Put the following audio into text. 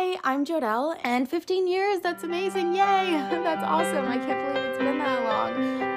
Hi, I'm Jodelle, and 15 years, that's amazing, yay! That's awesome, I can't believe it's been that long.